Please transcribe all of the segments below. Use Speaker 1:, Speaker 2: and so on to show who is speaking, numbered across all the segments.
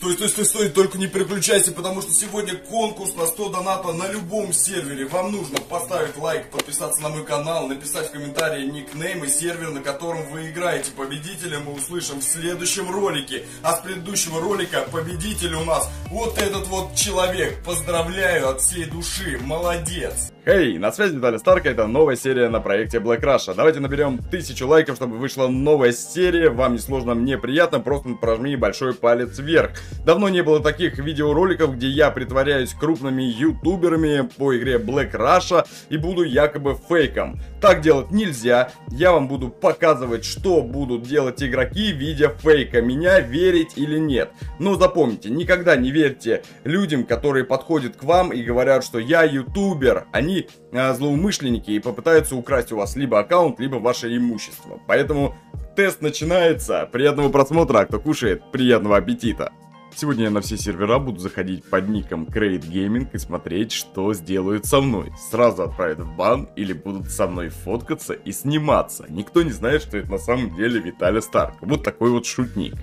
Speaker 1: Стой, стой, стой, стой, только не переключайся, потому что сегодня конкурс на 100 доната на любом сервере. Вам нужно поставить лайк, подписаться на мой канал, написать в комментарии никнейм и сервер, на котором вы играете. Победителя мы услышим в следующем ролике. А с предыдущего ролика победитель у нас вот этот вот человек. Поздравляю от всей души, молодец.
Speaker 2: Эй, hey, на связи Виталий Старка, это новая серия на проекте Black Russia. Давайте наберем тысячу лайков, чтобы вышла новая серия. Вам не сложно, мне приятно, просто прожми большой палец вверх. Давно не было таких видеороликов, где я притворяюсь крупными ютуберами по игре Black Russia и буду якобы фейком. Так делать нельзя, я вам буду показывать, что будут делать игроки, видя фейка, меня верить или нет. Но запомните, никогда не верьте людям, которые подходят к вам и говорят, что я ютубер. Они а, злоумышленники и попытаются украсть у вас либо аккаунт, либо ваше имущество. Поэтому тест начинается. Приятного просмотра, а кто кушает, приятного аппетита. Сегодня я на все сервера буду заходить под ником Crate Gaming и смотреть, что сделают со мной. Сразу отправят в бан или будут со мной фоткаться и сниматься. Никто не знает, что это на самом деле Виталий Старк. Вот такой вот шутник.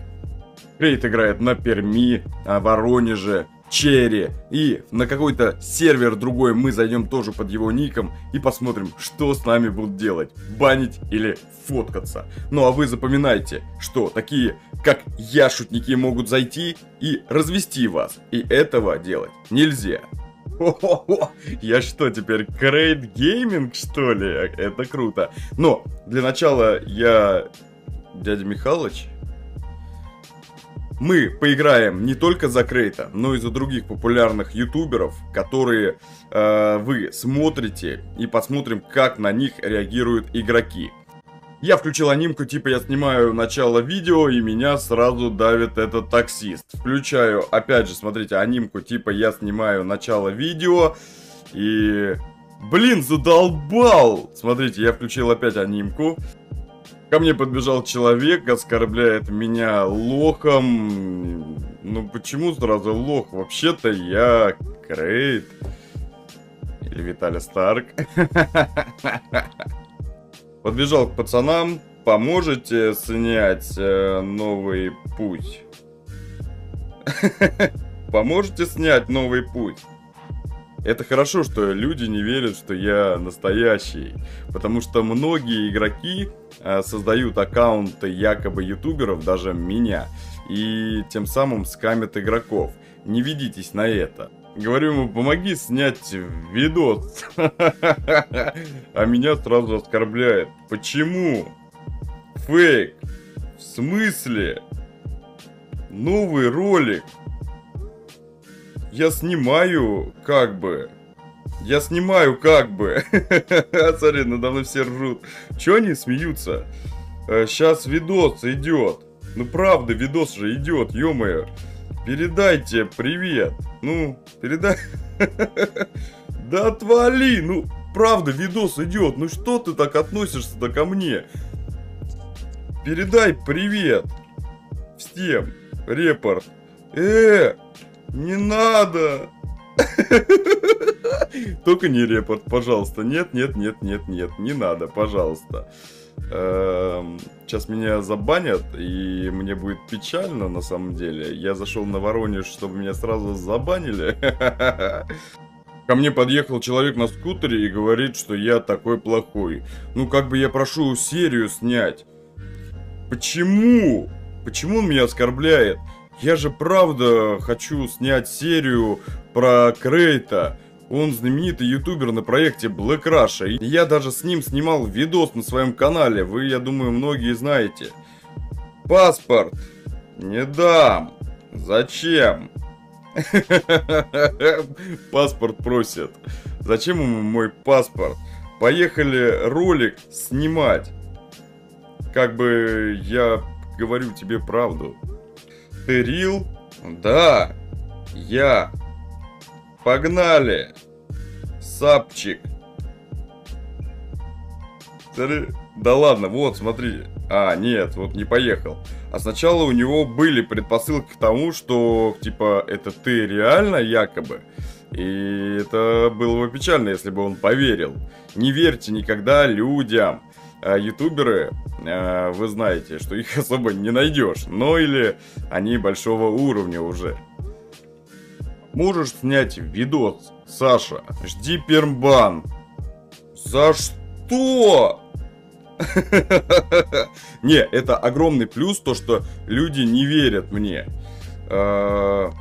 Speaker 2: Крейт играет на Перми, Воронеже, Черри. И на какой-то сервер другой мы зайдем тоже под его ником и посмотрим, что с нами будут делать. Банить или фоткаться. Ну а вы запоминайте, что такие, как я, шутники, могут зайти и развести вас. И этого делать нельзя. О-хо-хо, я что, теперь Крейт Гейминг, что ли? Это круто. Но, для начала я... Дядя Михалыч, мы поиграем не только за Крейта, но и за других популярных ютуберов, которые э, вы смотрите и посмотрим, как на них реагируют игроки. Я включил анимку, типа я снимаю начало видео, и меня сразу давит этот таксист. Включаю, опять же, смотрите, анимку, типа я снимаю начало видео, и... Блин, задолбал! Смотрите, я включил опять анимку. Ко мне подбежал человек, оскорбляет меня лохом. Ну почему сразу лох? Вообще-то я Крейт. Или Виталий Старк. Подбежал к пацанам. Поможете снять э, новый путь? Поможете снять новый путь? Это хорошо, что люди не верят, что я настоящий. Потому что многие игроки э, создают аккаунты якобы ютуберов, даже меня, и тем самым скамят игроков. Не ведитесь на это. Говорю ему, помоги снять видос. А меня сразу оскорбляет. Почему? Фейк. В смысле? Новый ролик я снимаю, как бы. Я снимаю, как бы. Смотри, надо мной все ржут. Че они смеются? Сейчас э, видос идет. Ну правда, видос же идет, ё-моё. Передайте привет. Ну, передай. Да отвали, ну, правда, видос идет. Ну что ты так относишься-то ко мне? Передай привет. Всем. Репорт. Э, не надо! Только не репорт, пожалуйста. Нет, нет, нет, нет, нет, не надо, пожалуйста. Сейчас эм, меня забанят, и мне будет печально на самом деле. Я зашел на Воронеж, чтобы меня сразу забанили. Ко мне подъехал человек на скутере и говорит, что я такой плохой. Ну, как бы я прошу серию снять. Почему? Почему он меня оскорбляет? Я же правда хочу снять серию про Крейта. Он знаменитый ютубер на проекте Black Russia. И я даже с ним снимал видос на своем канале. Вы, я думаю, многие знаете. Паспорт. Не дам. Зачем? Паспорт просит. Зачем ему мой паспорт? Поехали ролик снимать. Как бы я говорю тебе правду. Ты Рил? Да, я. Погнали. Сапчик. Да ладно, вот, смотри. А, нет, вот не поехал. А сначала у него были предпосылки к тому, что, типа, это ты реально якобы. И это было бы печально, если бы он поверил. Не верьте никогда людям. Э, ютуберы, э, вы знаете, что их особо не найдешь. Но или они большого уровня уже. Можешь снять видос, Саша? Жди пермбан. За что? Не, это огромный плюс, то, что люди не верят мне. А,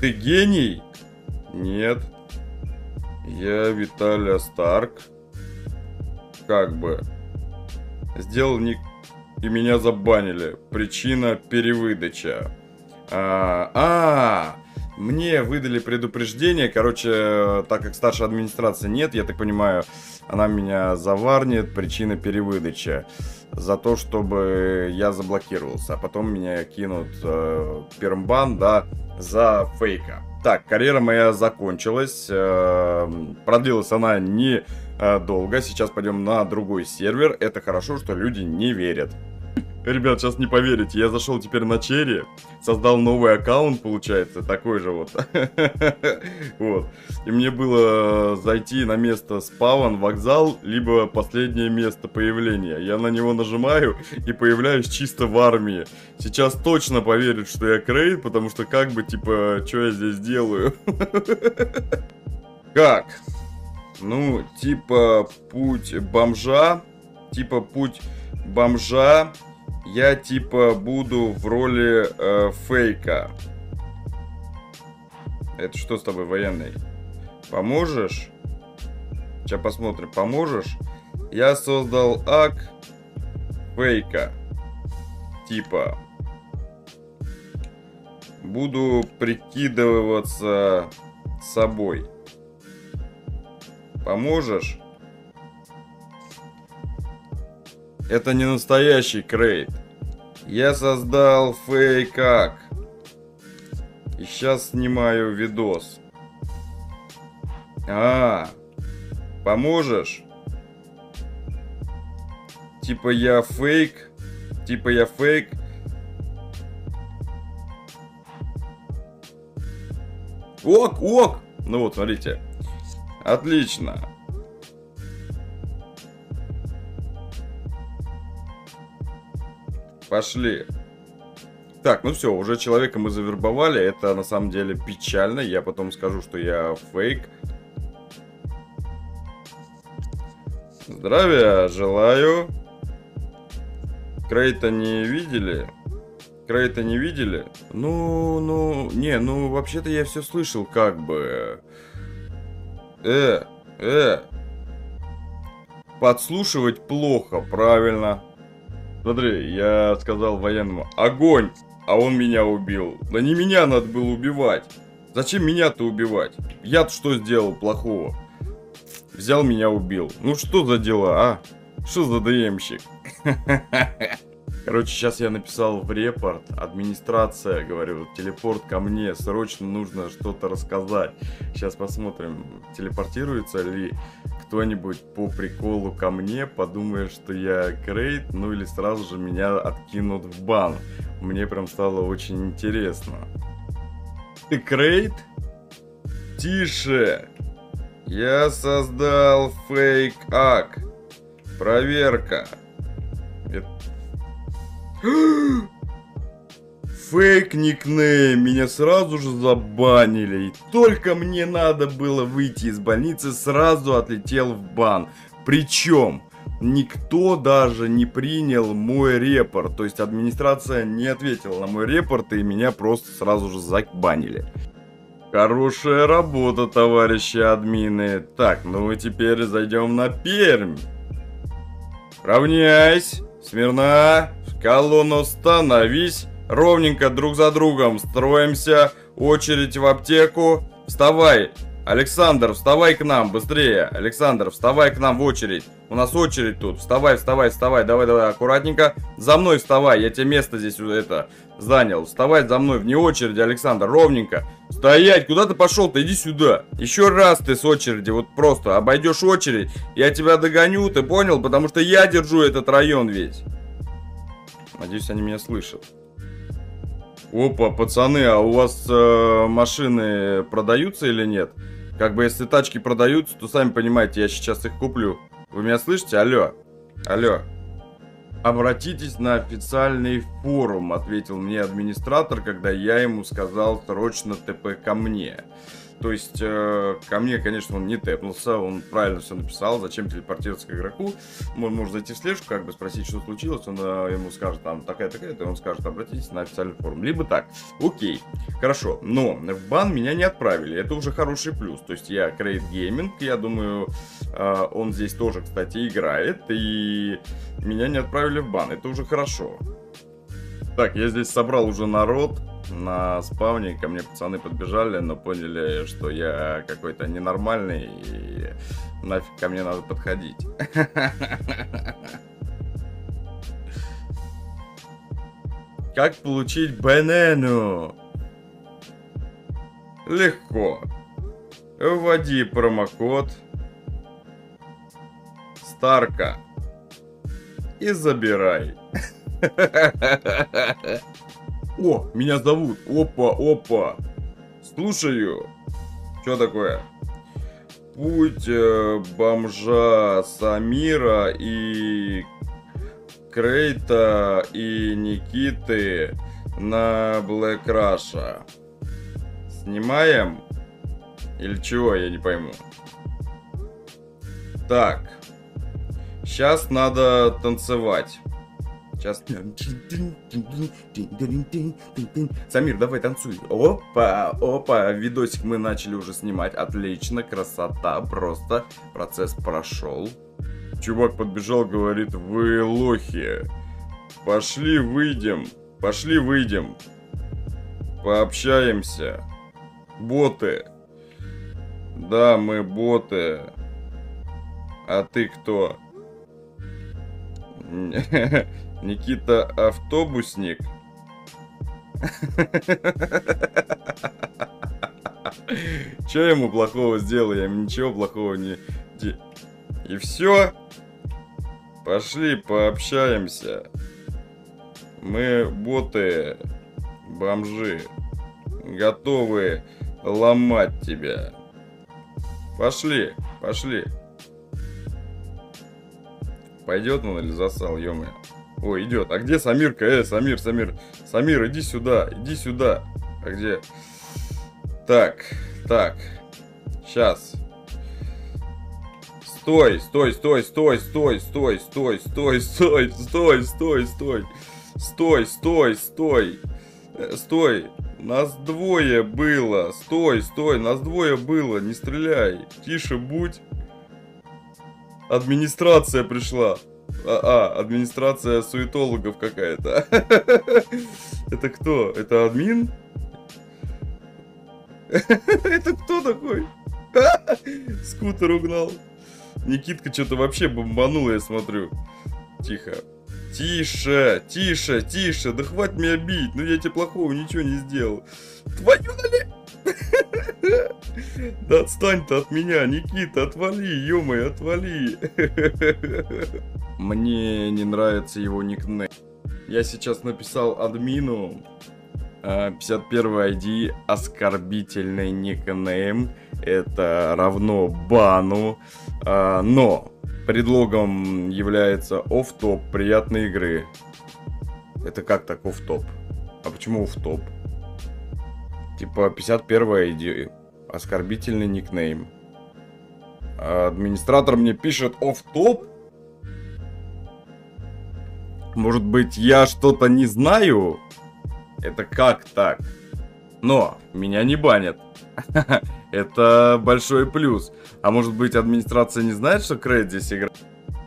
Speaker 2: ты гений? Нет. Я Виталия Старк. Как бы. Сделал ник... И меня забанили. Причина перевыдача. А, а, мне выдали предупреждение, короче, так как старшей администрации нет, я так понимаю, она меня заварнит, причина перевыдачи. За то, чтобы я заблокировался, а потом меня кинут э, пермбан, да, за фейка. Так, карьера моя закончилась, э, продлилась она не долго, сейчас пойдем на другой сервер, это хорошо, что люди не верят. Ребят, сейчас не поверите, я зашел теперь на Черри, создал новый аккаунт, получается, такой же вот. Вот. И мне было зайти на место спаван, вокзал, либо последнее место появления. Я на него нажимаю и появляюсь чисто в армии. Сейчас точно поверят, что я крейд, потому что как бы, типа, что я здесь делаю? Как? Ну, типа, путь бомжа, типа, путь бомжа, я типа буду в роли э, фейка. Это что с тобой, военный? Поможешь? Сейчас посмотрим. Поможешь? Я создал ак фейка. Типа. Буду прикидываться собой. Поможешь? Это не настоящий крейт. Я создал фейкак. И сейчас снимаю видос. А, поможешь? Типа я фейк? Типа я фейк? Ок, ок! Ну вот, смотрите. Отлично. Пошли. Так, ну все, уже человека мы завербовали. Это на самом деле печально. Я потом скажу, что я фейк. Здравия желаю. Крейта не видели? Крейта не видели? Ну, ну, не, ну, вообще-то я все слышал, как бы. Э, э. Подслушивать плохо, правильно. Смотри, я сказал военному, огонь, а он меня убил. Да не меня надо было убивать. Зачем меня-то убивать? Я-то что сделал плохого? Взял меня убил. Ну что за дела, а? Что за ДМщик? Короче, сейчас я написал в репорт, администрация, говорю, телепорт ко мне, срочно нужно что-то рассказать. Сейчас посмотрим, телепортируется ли кто-нибудь по приколу ко мне, подумает, что я крейт, ну или сразу же меня откинут в бан. Мне прям стало очень интересно. Ты крейт? Тише! Я создал фейк-ак. Проверка. Фейк никнейм, меня сразу же забанили. И только мне надо было выйти из больницы, сразу отлетел в бан. Причем, никто даже не принял мой репорт. То есть администрация не ответила на мой репорт, и меня просто сразу же забанили. Хорошая работа, товарищи админы. Так, ну и теперь зайдем на Пермь. Равняйсь. Смирно. Колонну становись. Ровненько друг за другом строимся. Очередь в аптеку. Вставай. Александр, вставай к нам, быстрее. Александр, вставай к нам в очередь. У нас очередь тут. Вставай, вставай, вставай. Давай, давай, аккуратненько. За мной вставай. Я тебе место здесь это занял. Вставай за мной вне очереди, Александр. Ровненько. Стоять. Куда ты пошел-то? Иди сюда. Еще раз ты с очереди. Вот просто обойдешь очередь. Я тебя догоню, ты понял? Потому что я держу этот район весь. Надеюсь, они меня слышат. Опа, пацаны, а у вас э, машины продаются или нет? Как бы если тачки продаются, то сами понимаете, я сейчас их куплю. Вы меня слышите? Алло. Алло. Обратитесь на официальный форум, ответил мне администратор, когда я ему сказал срочно ТП ко мне. То есть, э, ко мне, конечно, он не тэпнулся, он правильно все написал, зачем телепортироваться к игроку. Он может зайти в слежку, как бы спросить, что случилось, он э, ему скажет, там, такая-такая, и он скажет, обратитесь на официальный форум. Либо так. Окей, хорошо, но в бан меня не отправили, это уже хороший плюс. То есть, я Крейт Гейминг, я думаю, э, он здесь тоже, кстати, играет, и меня не отправили в бан, это уже хорошо. Так, я здесь собрал уже народ, на спавне ко мне пацаны подбежали, но поняли, что я какой-то ненормальный и нафиг ко мне надо подходить. Как получить банану? Легко. Вводи промокод Старка и забирай. О, меня зовут. Опа, опа. Слушаю. Что такое? Путь э, бомжа Самира и Крейта и Никиты на Блэк Раша. Снимаем? Или чего, я не пойму. Так. Сейчас надо танцевать. Сейчас. Самир, давай танцуй. Опа, опа, видосик мы начали уже снимать. Отлично, красота, просто процесс прошел. Чувак подбежал, говорит, вы лохи. Пошли выйдем, пошли выйдем. Пообщаемся. Боты. Да, мы боты. А ты кто? Никита автобусник. Че ему плохого сделал? Я ему ничего плохого не... И все. Пошли пообщаемся. Мы боты, бомжи, готовы ломать тебя. Пошли, пошли. Пойдет он или засал, ё -моё. Ой, идет. А где Самирка? Э, Самир, Самир. Самир, иди сюда, иди сюда. А где? Так, так. Сейчас. Стой, стой, стой, стой, стой, стой, стой, стой, стой, стой, стой, стой. Стой, стой, стой. Стой. Нас двое было. Стой, стой, нас двое было. Не стреляй. Тише будь. Администрация пришла. А, а, администрация суетологов какая-то. Это кто? Это админ? Это кто такой? Скутер угнал. Никитка что-то вообще бомбанул, я смотрю. Тихо. Тише, тише, тише, да хватит меня бить, ну я тебе плохого ничего не сделал. Твою налево! Да отстань ты от меня, Никита, отвали, ё отвали. Мне не нравится его никнейм. Я сейчас написал админу 51 ID оскорбительный никнейм. Это равно бану. А, но предлогом является оф-топ приятной игры. Это как так оф-топ? А почему оф-топ? Типа 51 ID. Оскорбительный никнейм. А администратор мне пишет оф-топ? Может быть, я что-то не знаю? Это как так? Но меня не банят. Это большой плюс. А может быть, администрация не знает, что Крейт здесь играет?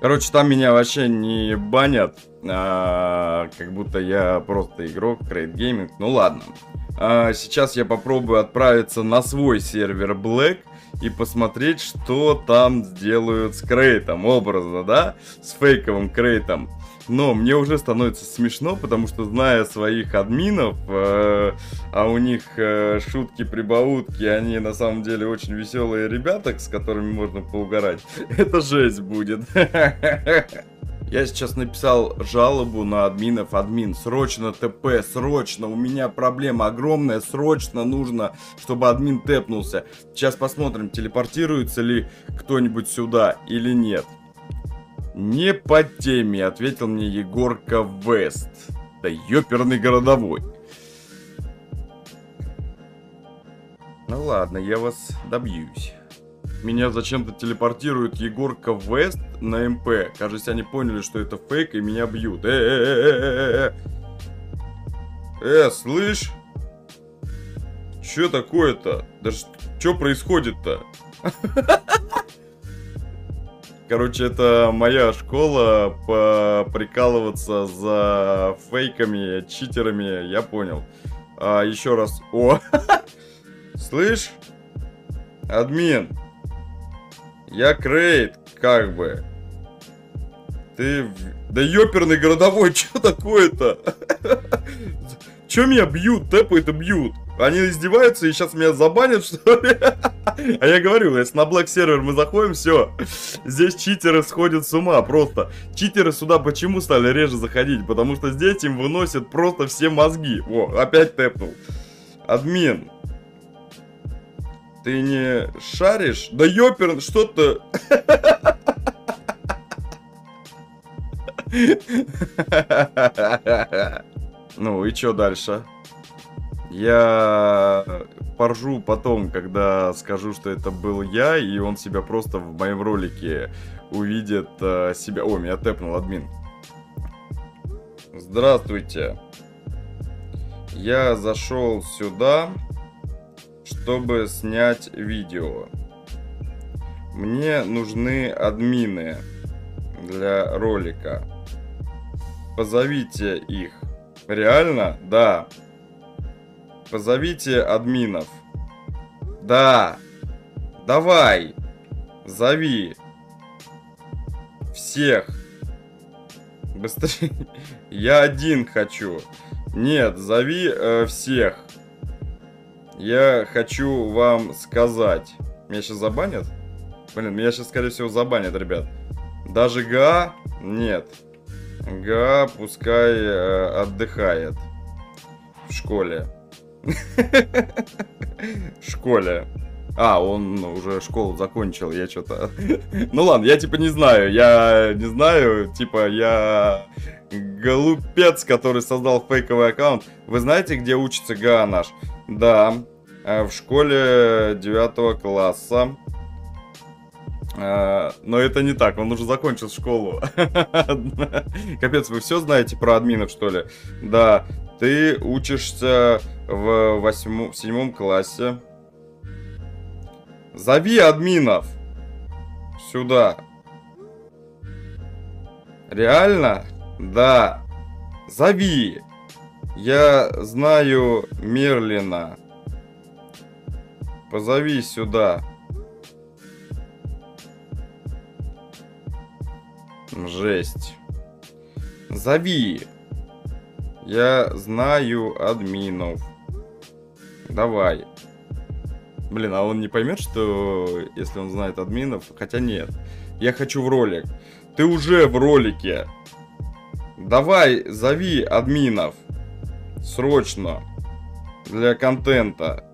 Speaker 2: Короче, там меня вообще не банят. А, как будто я просто игрок, Крейт Гейминг. Ну ладно. А, сейчас я попробую отправиться на свой сервер Black и посмотреть, что там сделают с Крейтом, образно, да? С фейковым Крейтом. Но мне уже становится смешно, потому что зная своих админов, э, а у них э, шутки-прибаутки, они на самом деле очень веселые ребята, с которыми можно поугарать, это жесть будет. Я сейчас написал жалобу на админов. Админ, срочно ТП, срочно. У меня проблема огромная, срочно нужно, чтобы админ тэпнулся. Сейчас посмотрим, телепортируется ли кто-нибудь сюда или нет. Не по теме, ответил мне Егорка Вест. Да ёперный городовой. Ну ладно, я вас добьюсь. Меня зачем-то телепортирует Егорка Вест на МП. Кажется, они поняли, что это фейк, и меня бьют. Э, э, э, э, э, э, слышь? Чё такое-то? Да что происходит-то? Короче, это моя школа прикалываться за фейками, читерами, я понял. А, еще раз. О! Слышь? Админ. Я Крейт, как бы. Ты... Да ёперный городовой, что такое-то? Чё меня бьют, тэпают и бьют? Они издеваются и сейчас меня забанят, что ли? А я говорю, если на Black сервер мы заходим, все. Здесь читеры сходят с ума просто. Читеры сюда почему стали реже заходить? Потому что здесь им выносят просто все мозги. О, опять тэпнул. Админ. Ты не шаришь? Да ёпер, что то Ну и что дальше? Я поржу потом, когда скажу, что это был я, и он себя просто в моем ролике увидит э, себя... О, меня тэпнул админ. Здравствуйте. Я зашел сюда, чтобы снять видео. Мне нужны админы для ролика. Позовите их. Реально? Да. Позовите админов. Да. Давай. Зови. Всех. Быстрее. Я один хочу. Нет, зови э, всех. Я хочу вам сказать. Меня сейчас забанят? Блин, меня сейчас, скорее всего, забанят, ребят. Даже ГА? Нет. ГА пускай э, отдыхает. В школе. В школе. А, он уже школу закончил, я что-то... Ну ладно, я типа не знаю, я не знаю, типа я голупец, который создал фейковый аккаунт. Вы знаете, где учится ГА наш? Да, э, в школе 9 класса. Э, но это не так, он уже закончил школу. Капец, вы все знаете про админов, что ли? Да, ты учишься в, восьмом, в седьмом классе. Зови админов сюда. Реально? Да. Зови. Я знаю Мерлина. Позови сюда. Жесть. Зови. Я знаю админов. Давай. Блин, а он не поймет, что если он знает админов? Хотя нет. Я хочу в ролик. Ты уже в ролике. Давай, зови админов. Срочно. Для контента.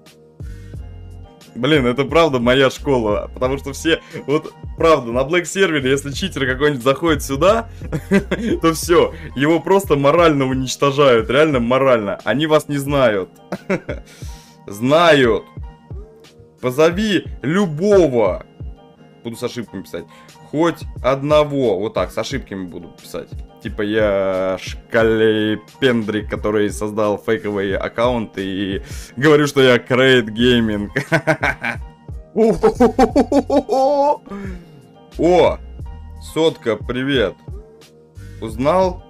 Speaker 2: Блин, это правда моя школа, потому что все, вот правда, на Black сервере, если читер какой-нибудь заходит сюда, то все, его просто морально уничтожают, реально морально. Они вас не знают. Знают. Позови любого. Буду с ошибками писать. Хоть одного. Вот так, с ошибками буду писать. Типа я шкале пендрик, который создал фейковый аккаунт и говорю, что я Крейт Гейминг. О! Сотка, привет. Узнал?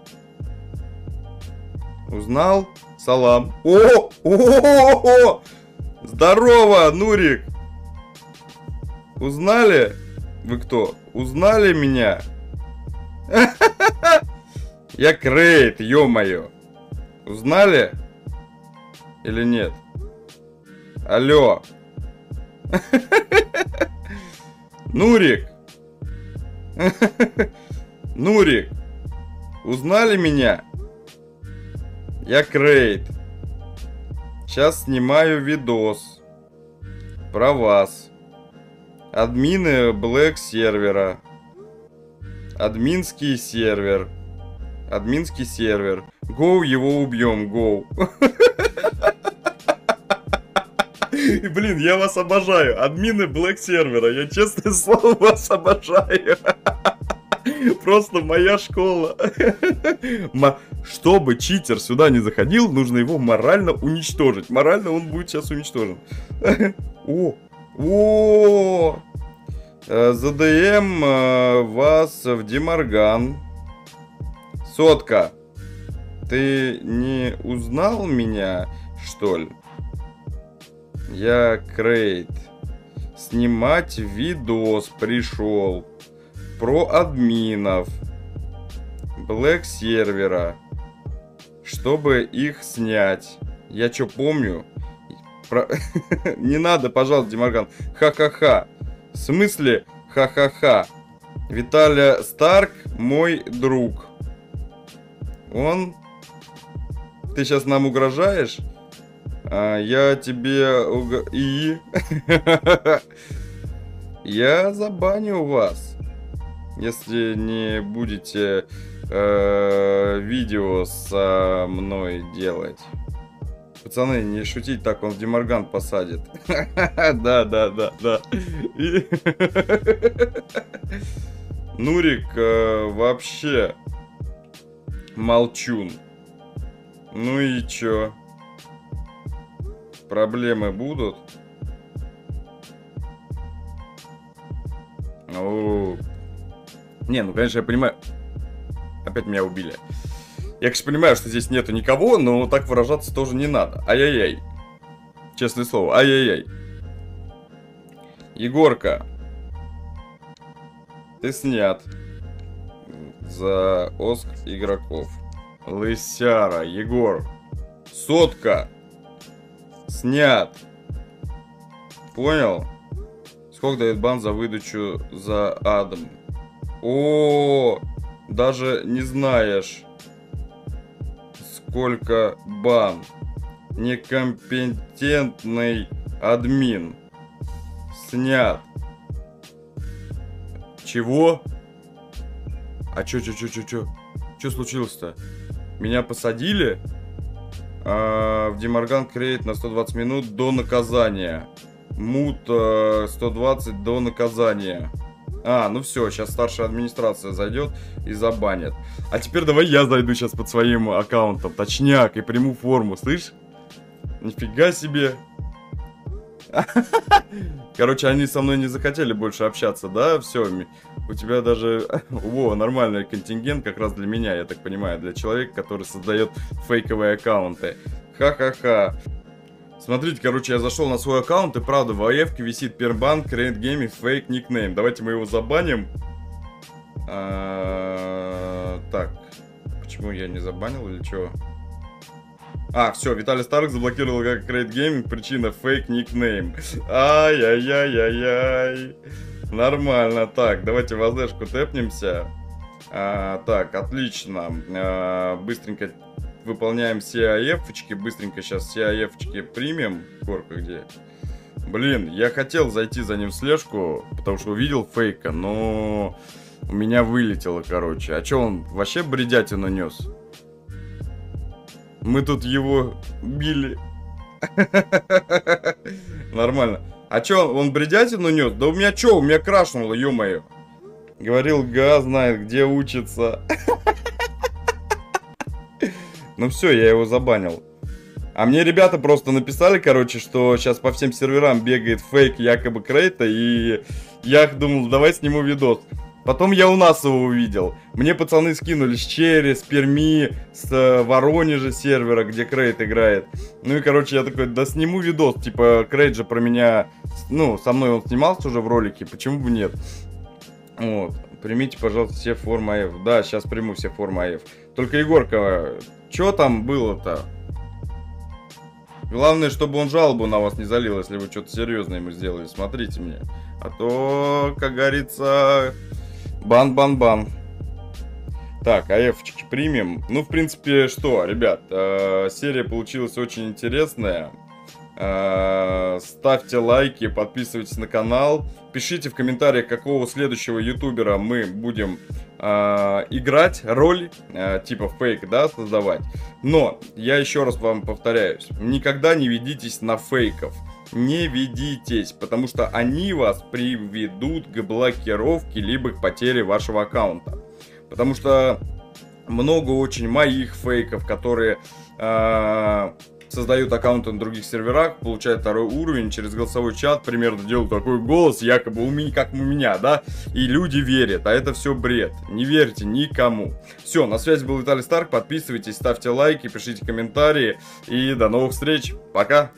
Speaker 2: Узнал? Салам. О! О! Здорово, Нурик! Узнали? Вы кто? Узнали меня? Я Крейт, ё-моё. Узнали? Или нет? Алло. Нурик. Нурик. Узнали меня? Я Крейт. Сейчас снимаю видос. Про вас. Админы Black сервера. Админский сервер. Админский сервер. Гоу, его убьем, гоу. Блин, я вас обожаю. Админы Black сервера. Я честное слово вас обожаю. Просто моя школа. Чтобы читер сюда не заходил, нужно его морально уничтожить. Морально он будет сейчас уничтожен. О, о, э, ЗДМ э, вас в Демарган. Сотка, ты не узнал меня, что ли? Я Крейт. Снимать видос пришел. Про админов. Блэк сервера. Чтобы их снять. Я что помню? Про... Не надо, пожалуйста, Димарган. Ха-ха-ха. В смысле ха-ха-ха? Виталия Старк мой друг. Он... Ты сейчас нам угрожаешь? А, я тебе... Уг... И... я забаню вас. Если не будете э, видео со мной делать. Пацаны, не шутить так, он в Демарган посадит. Да, да, да, да. Нурик э, вообще молчун. Ну и чё? Проблемы будут? Не, ну конечно, я понимаю. Опять меня убили. Я, конечно, понимаю, что здесь нету никого, но так выражаться тоже не надо. Ай-яй-яй. Честное слово, ай-яй-яй. Егорка. Ты снят. За Оск игроков. Лысяра, Егор. Сотка. Снят. Понял? Сколько дает бан за выдачу за Адам? О, даже не знаешь сколько бан. Некомпетентный админ. Снят. Чего? А чё, чё, чё, чё, чё? Чё случилось-то? Меня посадили? А, в Демарган кредит на 120 минут до наказания. Мут а, 120 до наказания. А, ну все, сейчас старшая администрация зайдет и забанит. А теперь давай я зайду сейчас под своим аккаунтом, точняк, и приму форму, слышь? Нифига себе. Короче, они со мной не захотели больше общаться, да? Все, у тебя даже... О, нормальный контингент как раз для меня, я так понимаю, для человека, который создает фейковые аккаунты. Ха-ха-ха. Смотрите, короче, я зашел на свой аккаунт, и правда, в АФ висит Пербанк, Create Gaming, Fake Nickname. Давайте мы его забаним. А, так, почему я не забанил или что? А, все, Виталий Старк заблокировал как Create Gaming, причина Fake Nickname. Ай-яй-яй-яй-яй. Нормально, так, давайте в АЗшку тэпнемся. А, так, отлично. А, быстренько выполняем АФ-очки. Быстренько сейчас АФ-очки примем. Горка где? Блин, я хотел зайти за ним в слежку, потому что увидел фейка, но у меня вылетело, короче. А что он вообще бредятину нес? Мы тут его били. Нормально. А чё, он бредятину нес? Да у меня чё, у меня крашнуло, ё-моё. Говорил, Га знает, где учится. Ну все, я его забанил. А мне ребята просто написали, короче, что сейчас по всем серверам бегает фейк якобы Крейта, и я думал, давай сниму видос. Потом я у нас его увидел. Мне пацаны скинули с Черри, с Перми, с э, Воронежа сервера, где Крейт играет. Ну и, короче, я такой, да сниму видос. Типа, Крейт же про меня, ну, со мной он снимался уже в ролике, почему бы нет? Вот. Примите, пожалуйста, все формы АФ. Да, сейчас приму все формы АФ. Только, Егорка, что там было-то? Главное, чтобы он жалобу на вас не залил, если вы что-то серьезное ему сделали. Смотрите мне. А то, как говорится, бан-бан-бан. Так, АФчики примем. Ну, в принципе, что, ребят, э, серия получилась очень интересная. Э, ставьте лайки, подписывайтесь на канал. Пишите в комментариях, какого следующего ютубера мы будем э, играть, роль, э, типа фейк, да, создавать. Но, я еще раз вам повторяюсь, никогда не ведитесь на фейков. Не ведитесь, потому что они вас приведут к блокировке, либо к потере вашего аккаунта. Потому что много очень моих фейков, которые... Э, создают аккаунты на других серверах, получают второй уровень, через голосовой чат примерно делают такой голос, якобы у меня, как у меня, да, и люди верят, а это все бред. Не верьте никому. Все, на связи был Виталий Старк, подписывайтесь, ставьте лайки, пишите комментарии и до новых встреч. Пока!